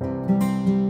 Música